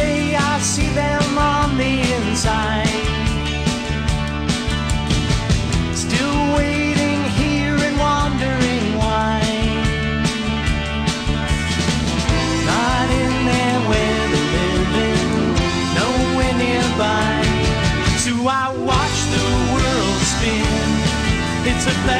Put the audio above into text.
day I see them on the inside. Still waiting here and wondering why. Not in there where they're living, nowhere nearby. So I watch the world spin. It's a blessing.